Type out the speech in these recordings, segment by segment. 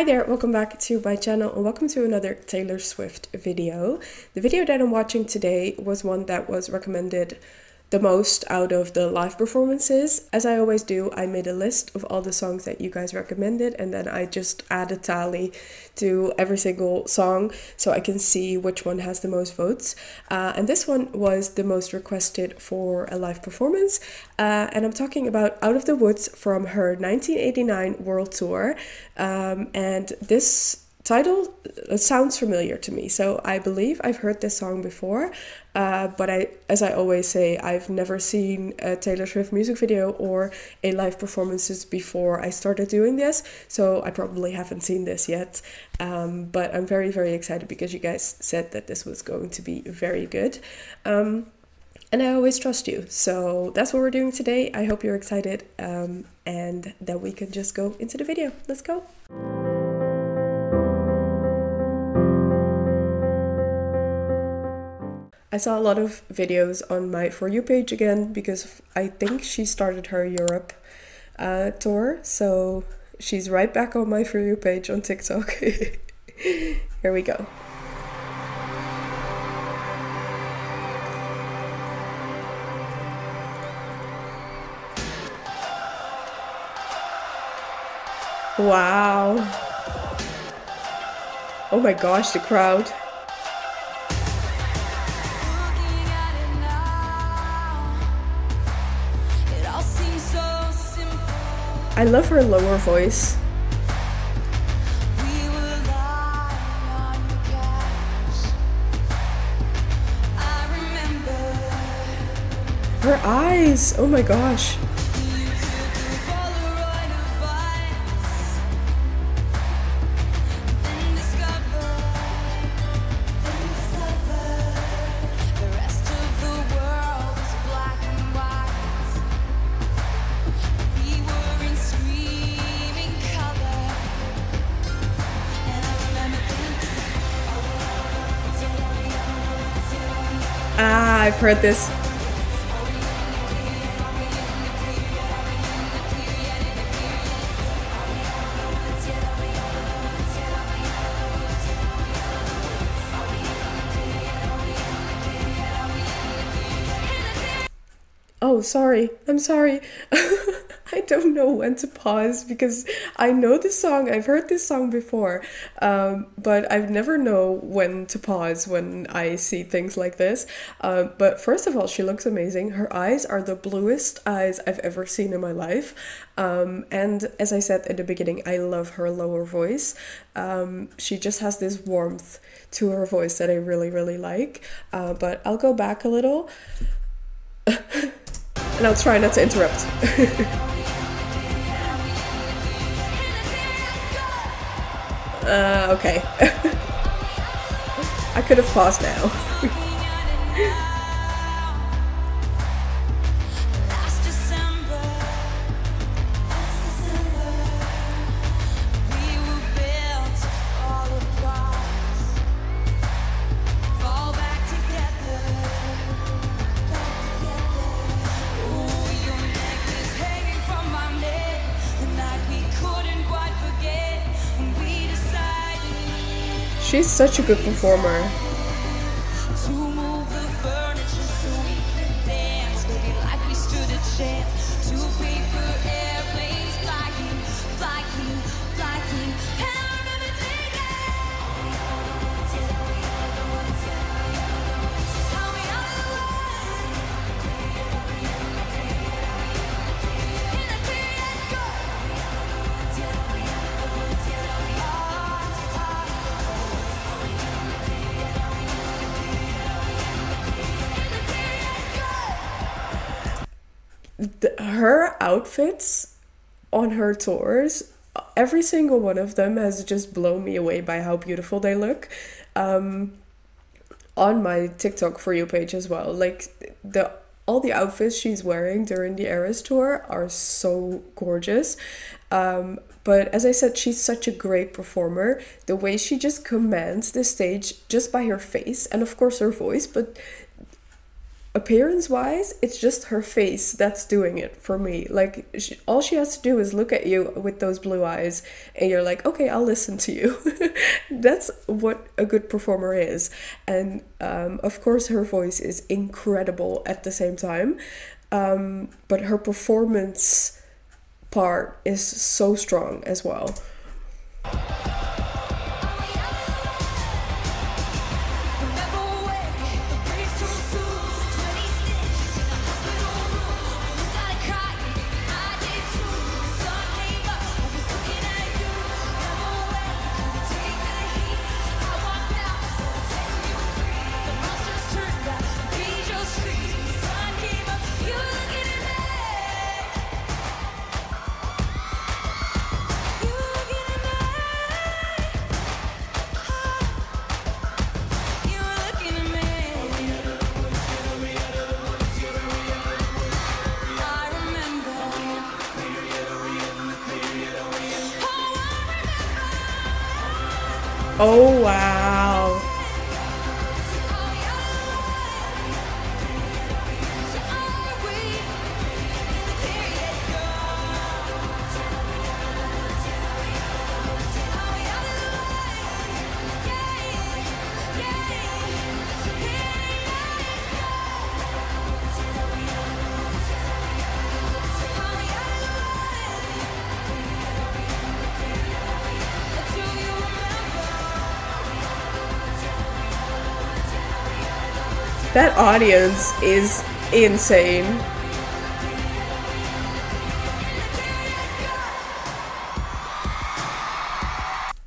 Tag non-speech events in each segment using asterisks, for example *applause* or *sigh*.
Hi there, welcome back to my channel and welcome to another Taylor Swift video. The video that I'm watching today was one that was recommended the most out of the live performances. As I always do, I made a list of all the songs that you guys recommended and then I just add a tally to every single song so I can see which one has the most votes. Uh, and this one was the most requested for a live performance. Uh, and I'm talking about Out of the Woods from her 1989 World Tour. Um, and this title uh, sounds familiar to me so i believe i've heard this song before uh, but i as i always say i've never seen a taylor swift music video or a live performances before i started doing this so i probably haven't seen this yet um, but i'm very very excited because you guys said that this was going to be very good um, and I always trust you. So that's what we're doing today. I hope you're excited um, and that we can just go into the video. Let's go. I saw a lot of videos on my For You page again because I think she started her Europe uh, tour. So she's right back on my For You page on TikTok. *laughs* Here we go. Wow. Oh my gosh, the crowd. I love her lower voice. Her eyes! Oh my gosh. I've heard this. Oh, sorry. I'm sorry. *laughs* *laughs* I don't know when to pause because I know this song. I've heard this song before, um, but I've never know when to pause when I see things like this. Uh, but first of all, she looks amazing. Her eyes are the bluest eyes I've ever seen in my life. Um, and as I said at the beginning, I love her lower voice. Um, she just has this warmth to her voice that I really, really like. Uh, but I'll go back a little. *laughs* and I'll try not to interrupt. *laughs* uh, okay. *laughs* I could have paused now. *laughs* She's such a good performer. Outfits on her tours every single one of them has just blown me away by how beautiful they look um, on my tiktok for you page as well. Like the all the outfits she's wearing during the eras tour are so gorgeous um, but as i said she's such a great performer. The way she just commands the stage just by her face and of course her voice but appearance wise, it's just her face that's doing it for me. Like, she, all she has to do is look at you with those blue eyes, and you're like, okay, I'll listen to you. *laughs* that's what a good performer is. And um, of course, her voice is incredible at the same time, um, but her performance part is so strong as well. Oh wow. That audience is insane. *laughs*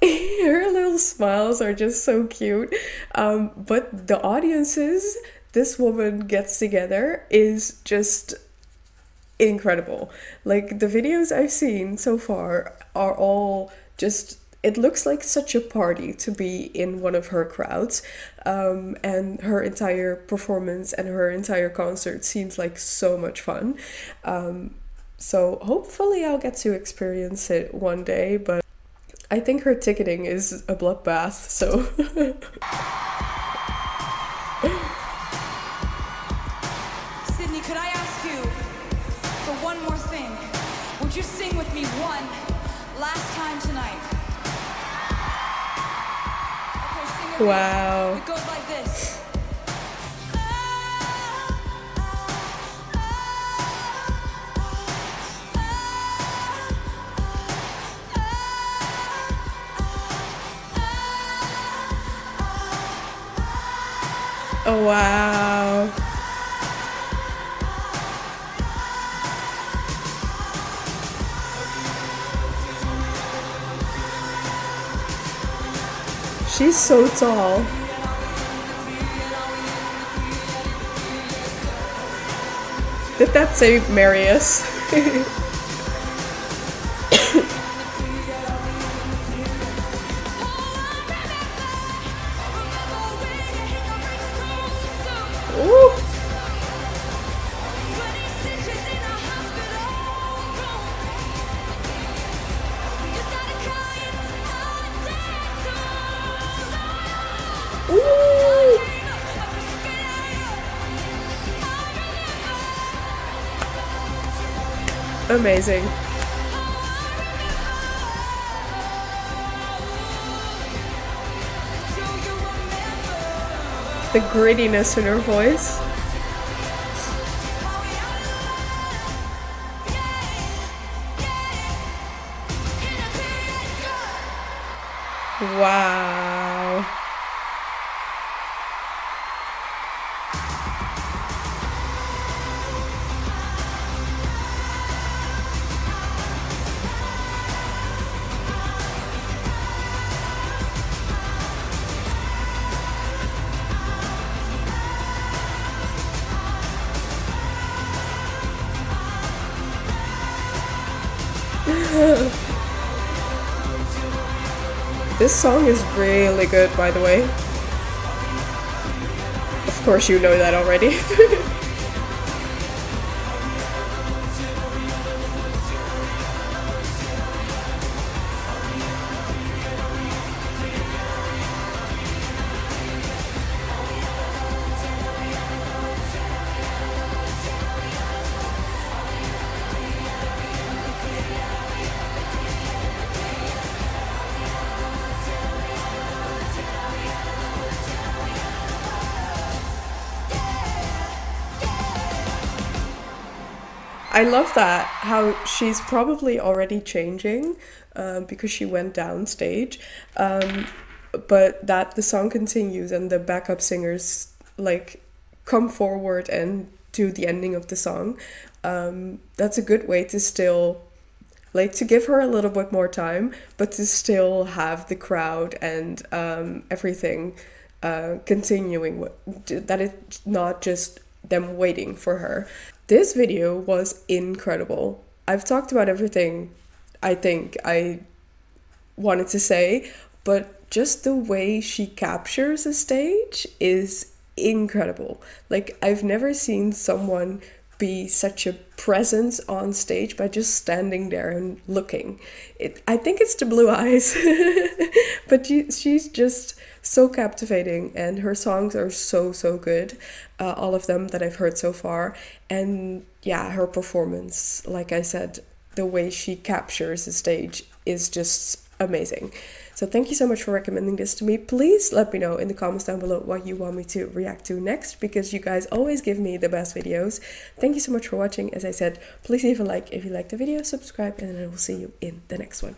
Her little smiles are just so cute. Um, but the audiences this woman gets together is just incredible. Like the videos I've seen so far are all just it looks like such a party to be in one of her crowds. Um, and her entire performance and her entire concert seems like so much fun. Um, so hopefully i'll get to experience it one day but i think her ticketing is a bloodbath so. *laughs* Sydney could i ask you for one more thing? Would you sing with me one last time tonight Wow. It goes like this. Oh wow. She's so tall. Did that say Marius? *laughs* Amazing. The grittiness in her voice. Wow. This song is really good, by the way. Of course, you know that already. *laughs* I love that how she's probably already changing um, because she went downstage, um, but that the song continues and the backup singers like come forward and do the ending of the song. Um, that's a good way to still like to give her a little bit more time, but to still have the crowd and um, everything uh, continuing. That it's not just them waiting for her. This video was incredible. I've talked about everything I think I wanted to say, but just the way she captures a stage is incredible. Like, I've never seen someone be such a presence on stage by just standing there and looking. It, I think it's the blue eyes, *laughs* but she, she's just so captivating, and her songs are so so good, uh, all of them that I've heard so far. And yeah, her performance, like I said, the way she captures the stage is just amazing. So thank you so much for recommending this to me. Please let me know in the comments down below what you want me to react to next because you guys always give me the best videos. Thank you so much for watching. As I said, please leave a like if you liked the video, subscribe, and I will see you in the next one.